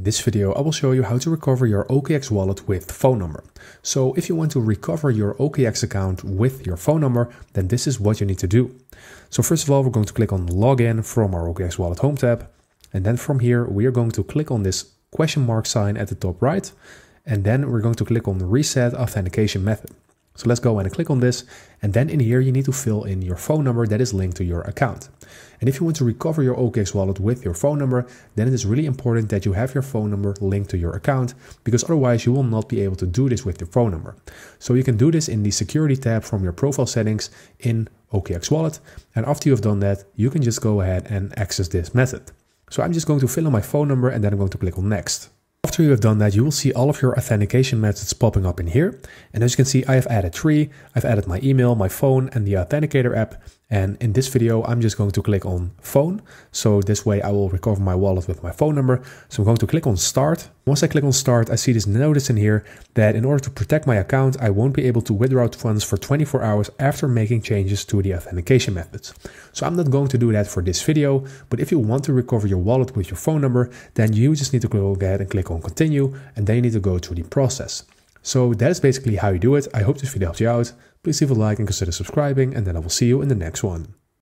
In this video, I will show you how to recover your OKX wallet with phone number. So if you want to recover your OKX account with your phone number, then this is what you need to do. So first of all, we're going to click on login from our OKX wallet home tab. And then from here, we are going to click on this question mark sign at the top right. And then we're going to click on reset authentication method. So let's go and click on this. And then in here, you need to fill in your phone number that is linked to your account. And if you want to recover your OKX wallet with your phone number, then it is really important that you have your phone number linked to your account because otherwise you will not be able to do this with your phone number. So you can do this in the security tab from your profile settings in OKX wallet. And after you've done that, you can just go ahead and access this method. So I'm just going to fill in my phone number and then I'm going to click on next. After you have done that, you will see all of your authentication methods popping up in here. And as you can see, I have added three. I've added my email, my phone, and the Authenticator app. And in this video, I'm just going to click on phone. So this way I will recover my wallet with my phone number. So I'm going to click on start. Once I click on start, I see this notice in here that in order to protect my account, I won't be able to withdraw funds for 24 hours after making changes to the authentication methods. So I'm not going to do that for this video, but if you want to recover your wallet with your phone number, then you just need to go ahead and click on continue, and then you need to go through the process. So that is basically how you do it. I hope this video helped you out. Please leave a like and consider subscribing, and then I will see you in the next one.